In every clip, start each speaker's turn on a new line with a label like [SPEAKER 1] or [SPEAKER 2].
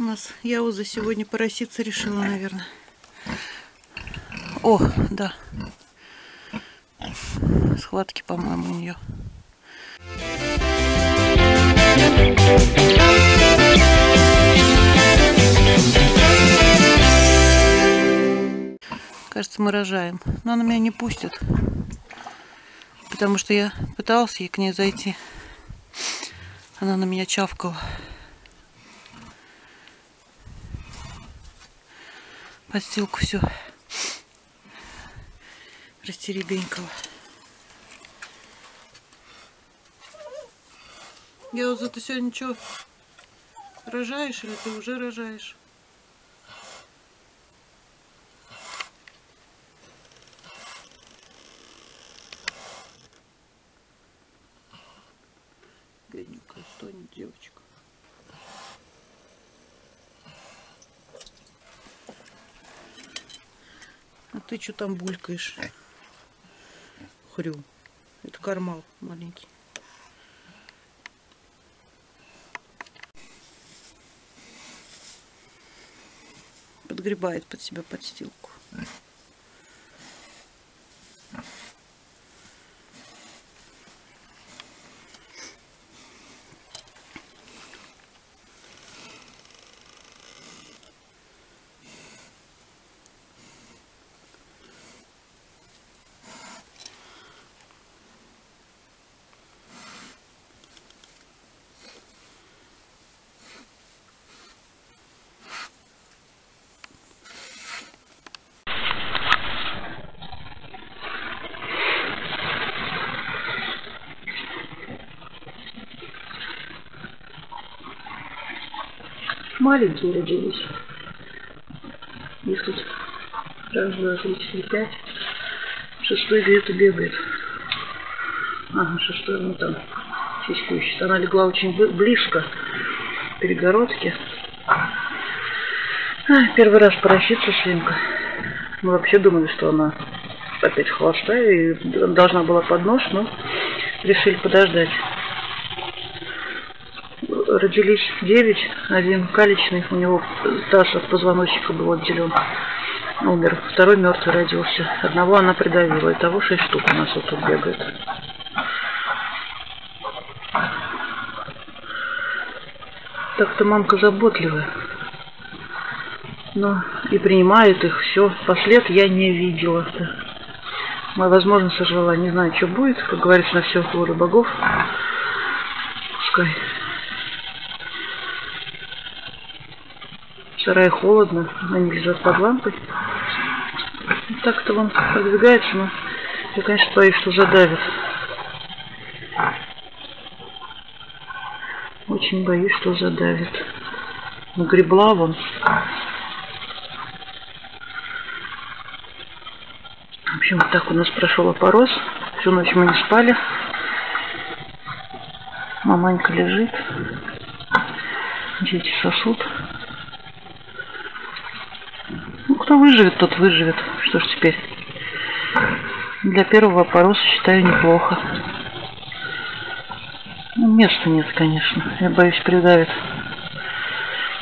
[SPEAKER 1] У нас Яуза сегодня пороситься решила, наверное. О, да. Схватки, по-моему, у нее. Кажется, мы рожаем. Но она меня не пустит. Потому что я пыталась ей к ней зайти. Она на меня чавкала. Подстилку все растеребенькала. Вот ты сегодня что, рожаешь или ты уже рожаешь? Гадненькая стонет девочка. Ты что там булькаешь? Хрю. Это кармал маленький. Подгребает под себя подстилку.
[SPEAKER 2] Маленькие родились. Дескать, раз, два, три, четыре, пять. Шестой где-то бегает. Ага, шестой ну там сиську ищет. Она легла очень близко к перегородке. А, первый раз поросится свинка. Мы вообще думали, что она опять холостая и должна была под нож, но решили подождать родились девять, один калечный, у него таз от позвоночника был отделен, умер, второй мертвый родился, одного она придавила, и того шесть штук у нас вот тут бегает. Так-то мамка заботливая, но и принимает их, все, послед я не видела. -то. Моя возможно сожрала, не знаю, что будет, как говорится, на все волю богов. Пускай. Сарае холодно, они лежат под лампой. Так-то он продвигается, но я, конечно, боюсь, что задавит. Очень боюсь, что задавит. Нагребла вон. В общем, вот так у нас прошел опорос. Всю ночь мы не спали. Маманька лежит. Дети сосут. Кто выживет, тот выживет. Что ж теперь? Для первого опороса считаю неплохо. Ну, места нет, конечно. Я боюсь, придавит.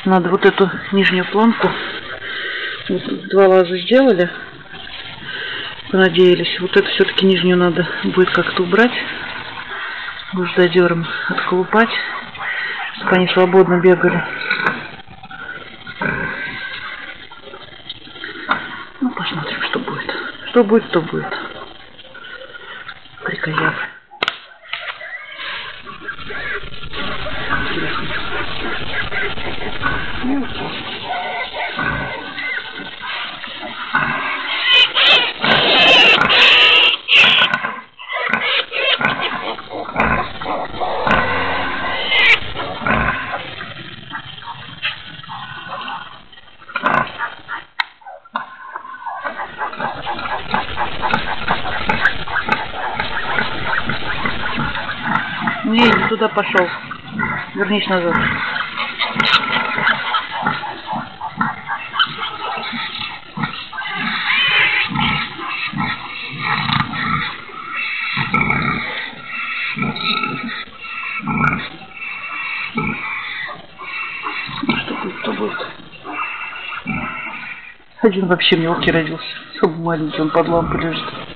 [SPEAKER 2] Надо вот эту нижнюю планку. Вот два лаза сделали. Понадеялись. Вот эту все-таки нижнюю надо будет как-то убрать. Гуждодером отколупать. Чтобы они свободно бегали. Что будет, то будет. Не, не туда пошел. Вернись назад. Что будет, то будет. Один вообще мелкий родился. Самый маленький, он под лампой лежит.